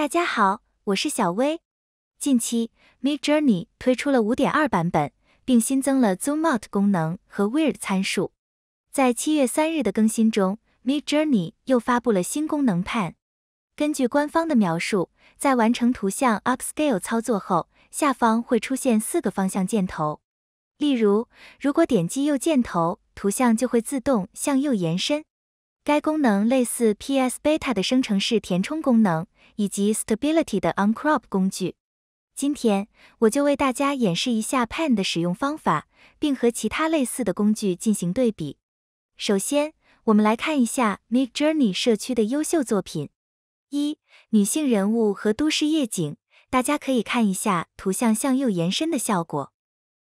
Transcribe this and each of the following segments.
大家好，我是小薇。近期，Mid Journey 推出了5.2版本，并新增了 Zoom Out 功能和 Weird 参数。在七月三日的更新中，Mid Journey 又发布了新功能 Pan。根据官方的描述，在完成图像 Upscale 操作后，下方会出现四个方向箭头。例如，如果点击右箭头，图像就会自动向右延伸。该功能类似 PS Beta 的生成式填充功能。以及 Stability 的 Uncrop 工具。今天我就为大家演示一下 Pen 的使用方法，并和其他类似的工具进行对比。首先，我们来看一下 Mid Journey 社区的优秀作品：一、女性人物和都市夜景，大家可以看一下图像向右延伸的效果；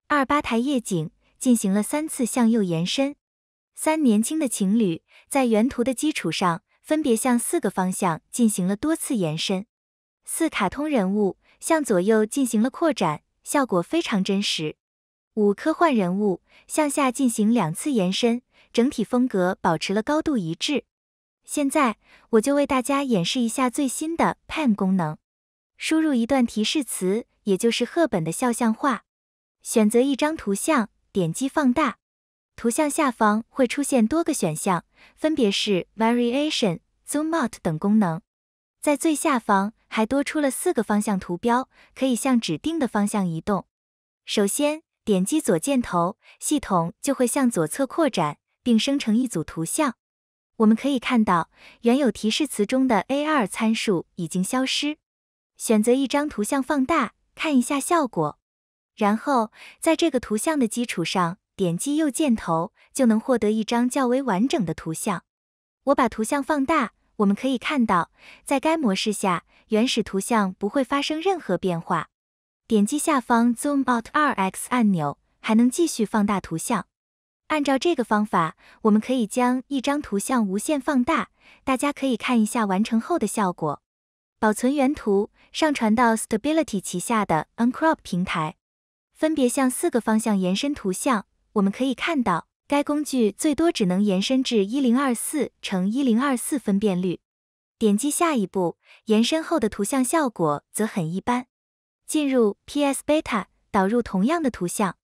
二、吧台夜景进行了三次向右延伸；三、年轻的情侣在原图的基础上。分别向四个方向进行了多次延伸。四卡通人物向左右进行了扩展，效果非常真实。五科幻人物向下进行两次延伸，整体风格保持了高度一致。现在我就为大家演示一下最新的 Pen 功能。输入一段提示词，也就是赫本的肖像画，选择一张图像，点击放大。图像下方会出现多个选项，分别是 Variation、Zoom Out 等功能。在最下方还多出了四个方向图标，可以向指定的方向移动。首先点击左箭头，系统就会向左侧扩展，并生成一组图像。我们可以看到，原有提示词中的 A2 参数已经消失。选择一张图像放大，看一下效果。然后在这个图像的基础上。点击右箭头就能获得一张较为完整的图像。我把图像放大，我们可以看到，在该模式下，原始图像不会发生任何变化。点击下方 Zoom Out 2x 按钮，还能继续放大图像。按照这个方法，我们可以将一张图像无限放大。大家可以看一下完成后的效果。保存原图，上传到 Stability 旗下的 Uncrop 平台，分别向四个方向延伸图像。我们可以看到，该工具最多只能延伸至一零二四乘一零二四分辨率。点击下一步，延伸后的图像效果则很一般。进入 PS Beta，导入同样的图像，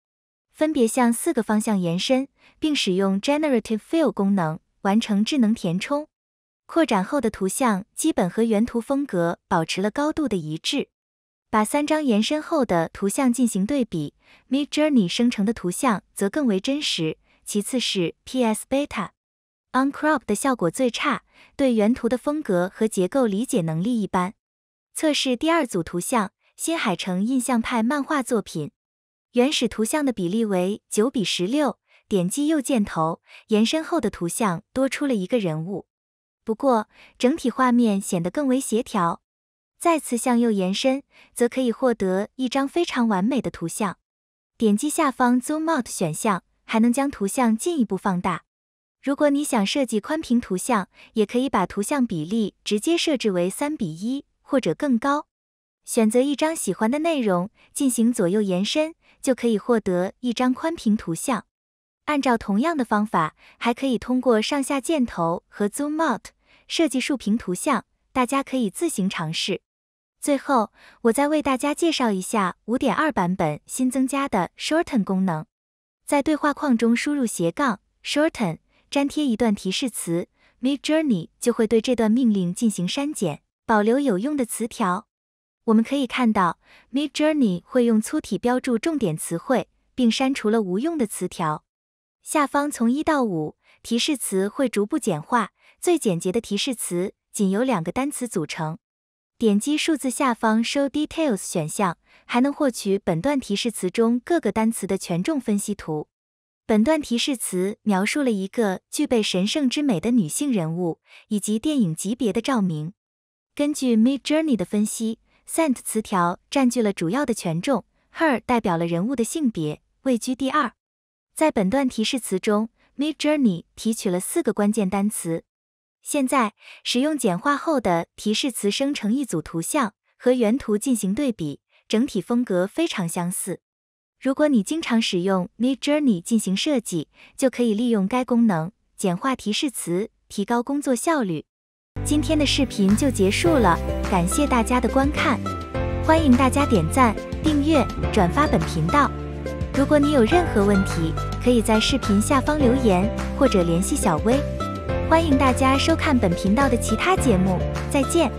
分别向四个方向延伸，并使用 Generative Fill 功能完成智能填充。扩展后的图像基本和原图风格保持了高度的一致。把三张延伸后的图像进行对比，Mid Journey 生成的图像则更为真实。其次是 PS Beta Uncrop 的效果最差，对原图的风格和结构理解能力一般。测试第二组图像，新海诚印象派漫画作品，原始图像的比例为九比十六。点击右箭头，延伸后的图像多出了一个人物，不过整体画面显得更为协调。再次向右延伸，则可以获得一张非常完美的图像。点击下方 Zoom Out 选项，还能将图像进一步放大。如果你想设计宽屏图像，也可以把图像比例直接设置为三比一或者更高。选择一张喜欢的内容，进行左右延伸，就可以获得一张宽屏图像。按照同样的方法，还可以通过上下箭头和 Zoom Out 设计竖屏图像。大家可以自行尝试。最后，我再为大家介绍一下5.2版本新增加的 Shorten 功能。在对话框中输入斜杠 Shorten，粘贴一段提示词，Mid Journey 就会对这段命令进行删减，保留有用的词条。我们可以看到，Mid Journey 会用粗体标注重点词汇，并删除了无用的词条。下方从一到五，提示词会逐步简化，最简洁的提示词仅由两个单词组成。点击数字下方 Show Details 选项，还能获取本段提示词中各个单词的权重分析图。本段提示词描述了一个具备神圣之美的女性人物，以及电影级别的照明。根据 Mid Journey 的分析，Sent 词条占据了主要的权重，Her 代表了人物的性别，位居第二。在本段提示词中，Mid Journey 提取了四个关键单词。现在使用简化后的提示词生成一组图像，和原图进行对比，整体风格非常相似。如果你经常使用 midjourney 进行设计，就可以利用该功能简化提示词，提高工作效率。今天的视频就结束了，感谢大家的观看，欢迎大家点赞、订阅、转发本频道。如果你有任何问题，可以在视频下方留言或者联系小薇。欢迎大家收看本频道的其他节目。再见。